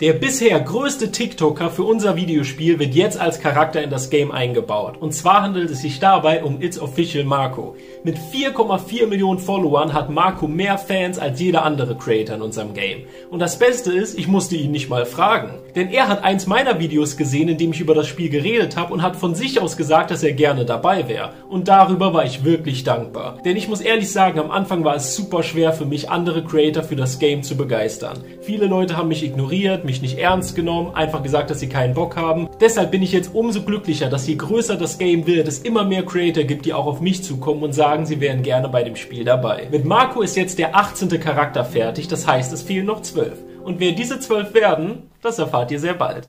Der bisher größte TikToker für unser Videospiel wird jetzt als Charakter in das Game eingebaut. Und zwar handelt es sich dabei um It's Official Marco. Mit 4,4 Millionen Followern hat Marco mehr Fans als jeder andere Creator in unserem Game. Und das Beste ist, ich musste ihn nicht mal fragen. Denn er hat eins meiner Videos gesehen, in dem ich über das Spiel geredet habe und hat von sich aus gesagt, dass er gerne dabei wäre. Und darüber war ich wirklich dankbar. Denn ich muss ehrlich sagen, am Anfang war es super schwer für mich, andere Creator für das Game zu begeistern. Viele Leute haben mich ignoriert, mich nicht ernst genommen, einfach gesagt, dass sie keinen Bock haben. Deshalb bin ich jetzt umso glücklicher, dass je größer das Game wird, es immer mehr Creator gibt, die auch auf mich zukommen und sagen, sie wären gerne bei dem Spiel dabei. Mit Marco ist jetzt der 18. Charakter fertig, das heißt, es fehlen noch 12. Und wer diese 12 werden, das erfahrt ihr sehr bald.